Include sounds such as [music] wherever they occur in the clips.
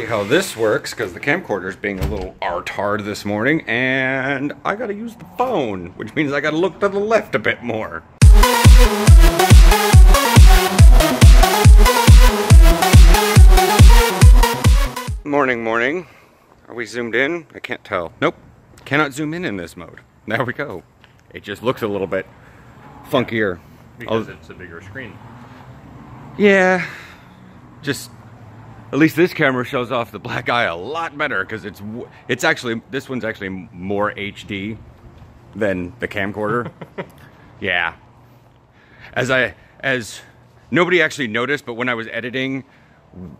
see how this works because the camcorder's being a little artard this morning and I gotta use the phone, which means I gotta look to the left a bit more. Morning, morning. Are we zoomed in? I can't tell. Nope. Cannot zoom in in this mode. There we go. It just looks a little bit funkier. Because Oh. it's a bigger screen. Yeah. Just at least this camera shows off the black eye a lot better because it's it's actually this one's actually more HD than the camcorder. [laughs] yeah. As I as nobody actually noticed, but when I was editing,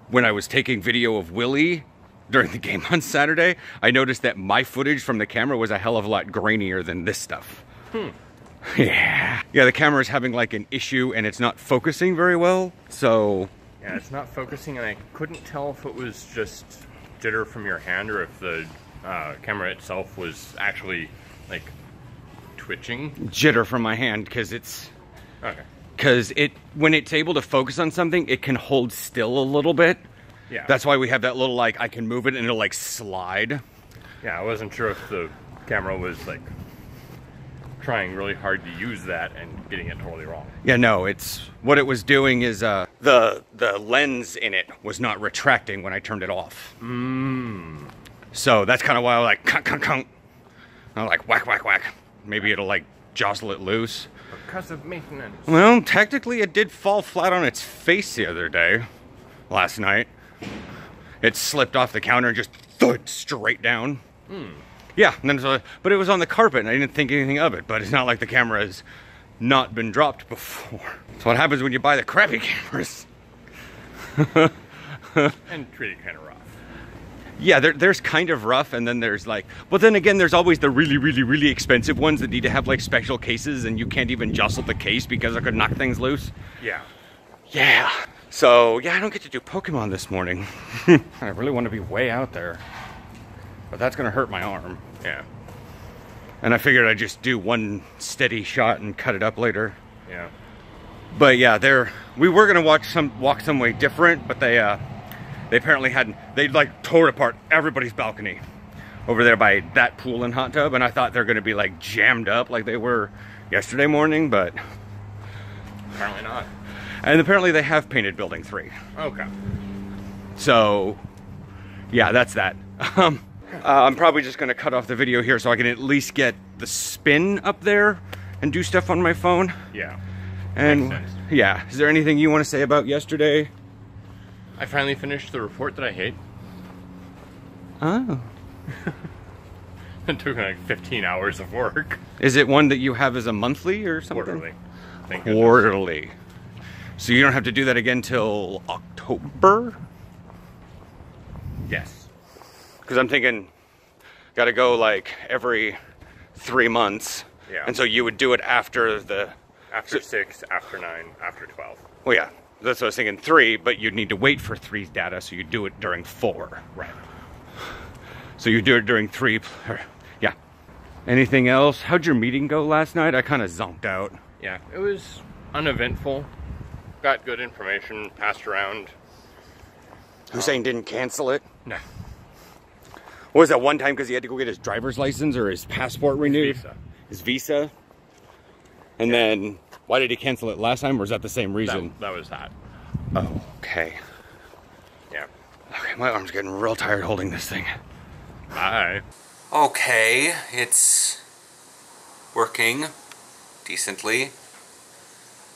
when I was taking video of Willie during the game on Saturday, I noticed that my footage from the camera was a hell of a lot grainier than this stuff. Hmm. Yeah. Yeah, the camera is having like an issue and it's not focusing very well. So, Yeah, it's not focusing, and I couldn't tell if it was just jitter from your hand or if the uh, camera itself was actually like twitching. jitter from my hand because it's Okay. because it when it's able to focus on something, it can hold still a little bit. Yeah. That's why we have that little like I can move it and it'll like slide. Yeah, I wasn't sure if the camera was like trying really hard to use that and getting it totally wrong. Yeah, no, it's what it was doing is uh the the lens in it was not retracting when I turned it off. Mm. So that's kind of why I was like. I'm like whack whack whack. Maybe it'll like jostle it loose. Because of maintenance. Well, technically, it did fall flat on its face the other day, last night. It slipped off the counter and just thud straight down. Yeah, and then but it was on the carpet, and I didn't think anything of it. But it's not like the camera has not been dropped before. That's what happens when you buy the crappy cameras. [laughs] And treated kind of rough. Yeah, there, there's kind of rough, and then there's like, but then again, there's always the really, really, really expensive ones that need to have like special cases, and you can't even jostle the case because it could knock things loose. Yeah. Yeah. So, yeah, I don't get to do Pokemon this morning. [laughs] I really want to be way out there. But that's going to hurt my arm. Yeah. And I figured I'd just do one steady shot and cut it up later. Yeah. But yeah, they're we were going to watch some walk some way different, but they uh they apparently hadn't they like tore apart everybody's balcony over there by that pool and hot tub and I thought they're going to be like jammed up like they were yesterday morning, but Apparently not. and apparently they have painted building 3. Okay. So, yeah, that's that. [laughs] Um, uh, I'm probably just gonna cut off the video here so I can at least get the spin up there and do stuff on my phone. Yeah. And yeah, is there anything you want to say about yesterday? I finally finished the report that I hate. Oh, [laughs] It took like 15 hours of work. is it one that you have as a monthly or something? Quarterly. Thank goodness. Quarterly. So you don't have to do that again till October? Yes. Because I'm thinking, got to go like every three months. Yeah. And so you would do it after the After 6, after 9, after 12. Well, yeah, that's what I was thinking. Three, but you'd need to wait for three's data, so you do it during four. Right. So you do it during three. Or, yeah. Anything else? How'd your meeting go last night? I kind of zonked out. Yeah, it was uneventful. Got good information passed around. Hussein didn't cancel it. No. What was that one time because he had to go get his driver's license or his passport renewed? visa. His visa. And then why did he cancel it last time? Or is that the same reason? That, that was that. Oh, okay. Yeah. Okay, my arm's getting real tired holding this thing. Bye. Okay, it's working decently.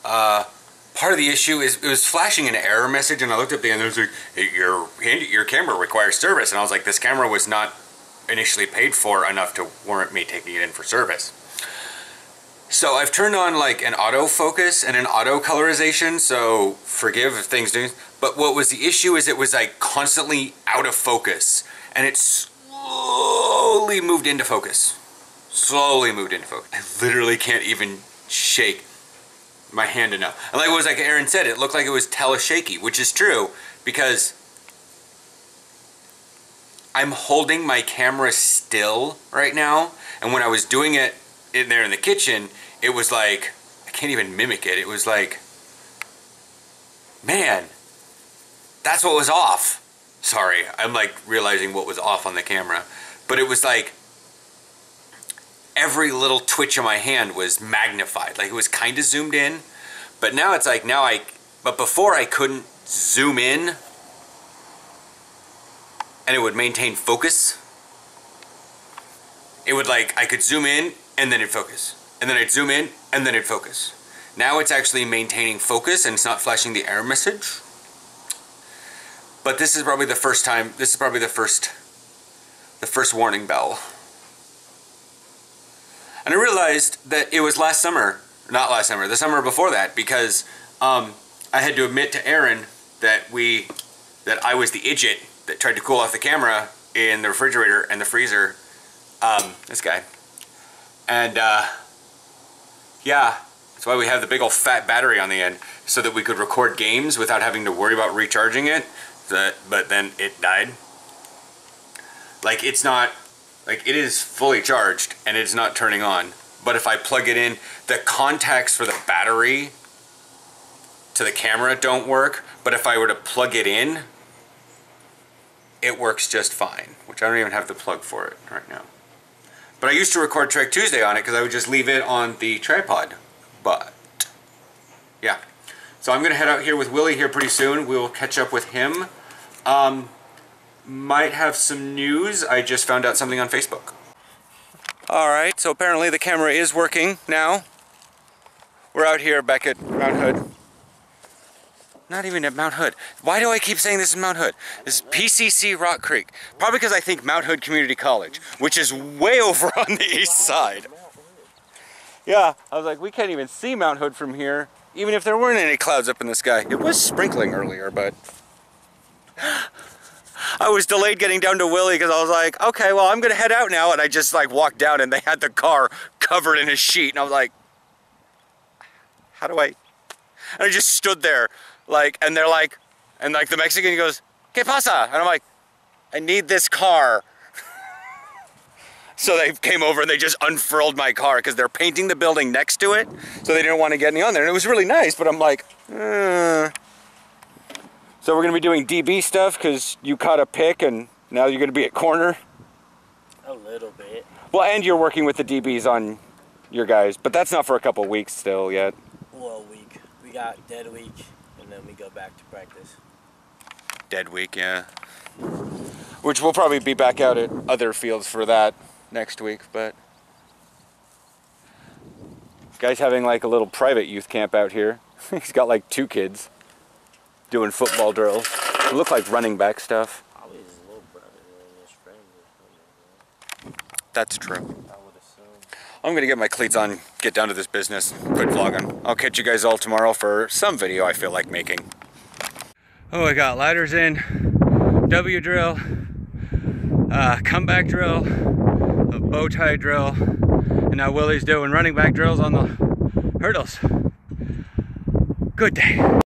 Uh, part of the issue is it was flashing an error message, and I looked up there and there was like, your your camera requires service, and I was like, this camera was not initially paid for enough to warrant me taking it in for service. So I've turned on like an autofocus and an auto colorization, so forgive if things do. But what was the issue is it was like constantly out of focus, and it slowly moved into focus. Slowly moved into focus. I literally can't even shake my hand enough. And like it was like Aaron said, it looked like it was teleshaky, which is true because I'm holding my camera still right now, and when I was doing it in there in the kitchen, it was like I can't even mimic it. It was like, man, that's what was off. Sorry, I'm like realizing what was off on the camera. But it was like every little twitch of my hand was magnified. Like it was kind of zoomed in. But now it's like now I but before I couldn't zoom in and it would maintain focus. It would like I could zoom in and then it'd focus. And then I'd zoom in and then it'd focus. Now it's actually maintaining focus and it's not flashing the error message. But this is probably the first time, this is probably the first, the first warning bell. And I realized that it was last summer, not last summer, the summer before that, because um, I had to admit to Aaron that we, that I was the idiot that tried to cool off the camera in the refrigerator and the freezer. Um, this guy. And uh, yeah, that's why we have the big old fat battery on the end, so that we could record games without having to worry about recharging it. That, but then it died. Like it's not, like it is fully charged and it's not turning on. But if I plug it in, the contacts for the battery to the camera don't work. But if I were to plug it in, it works just fine, which I don't even have the plug for it right now. But I used to record Trek Tuesday on it because I would just leave it on the tripod. But, yeah. So I'm going to head out here with Willie here pretty soon. We will catch up with him. Um, might have some news. I just found out something on Facebook. Alright, so apparently the camera is working now. We're out here back at Mount Hood. Not even at Mount Hood. Why do I keep saying this is Mount Hood? This is PCC Rock Creek. Probably because I think Mount Hood Community College, which is way [laughs] over on the east side. Yeah, I was like, we can't even see Mount Hood from here, even if there weren't any clouds up in the sky. It was sprinkling earlier, but... [gasps] [gasps] [gasps] I was delayed getting down to Willie because I was like, okay, well, I'm going to head out now. And I just like walked down and they had the car covered in a sheet. And I was like, how do I? And I just stood there like, and they're like, and like the Mexican goes, ¿Qué pasa? And I'm like, I need this car. [laughs] so they came over and they just unfurled my car because they're painting the building next to it. So they didn't want to get any on there. And it was really nice, but I'm like, eh. So we're going to be doing DB stuff because you caught a pick and now you're going to be at corner. A little bit. Well, and you're working with the DBs on your guys, but that's not for a couple weeks still yet. Well, week. We got dead week, and then we go back to practice. Dead week, yeah. Which we'll probably be back out at other fields for that next week, but. Guy's having like a little private youth camp out here. [laughs] He's got like two kids doing football drills. They look like running back stuff. Probably his little brother and his friend or something. That's true. I would assume. I'm gonna get my cleats on, get down to this business, quit vlogging. I'll catch you guys all tomorrow for some video I feel like making. Oh, I got ladders in, W drill, uh, comeback drill, a bow tie drill, and now Willie's doing running back drills on the hurdles. Good day.